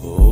Oh.